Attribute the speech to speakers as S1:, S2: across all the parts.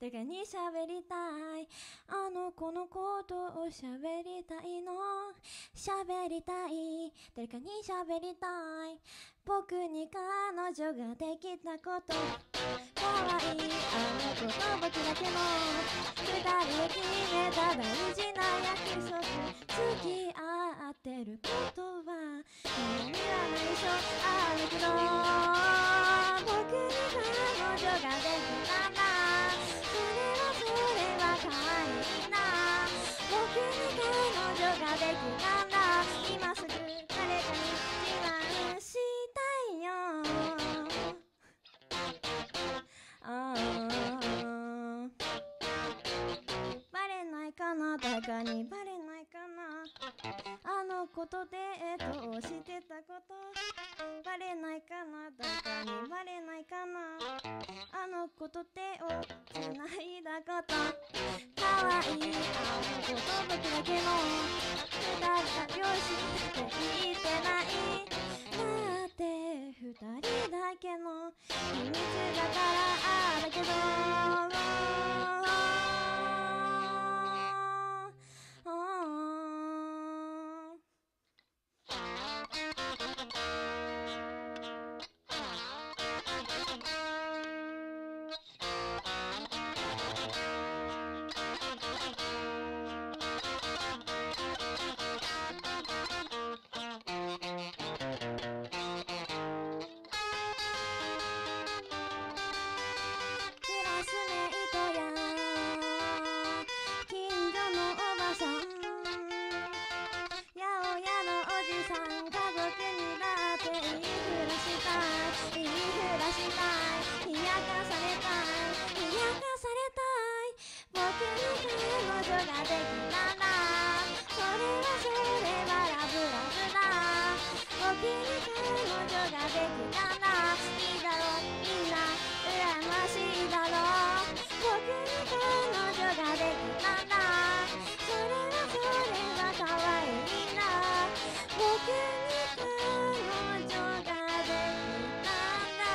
S1: 誰かに喋りたい。あの子のことを喋りたいの。喋りたい。誰かに喋りたい。僕に彼女ができたこと。可愛いあの子と僕だけの。二人で決めただろできたんだ今すぐ誰かに自慢したいよあーバレないかな誰かにバレないかなあの子とデートをしてたことバレないかな誰かにバレないかな。あの子と手をつないだこと。かわいあの子と僕だけの。聞いて言ってない。だって二人だけの秘密だから。彼女ができたんだそれはそれはラブラブだ。僕に彼女ができたんだいいだろうみんな羨ましいだろう。僕に彼女ができたんだそれはそれは可愛いな。僕に彼女ができたんだ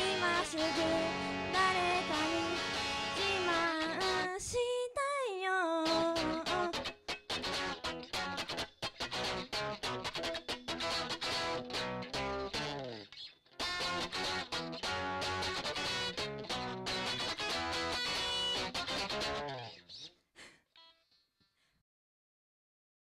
S1: 今すぐ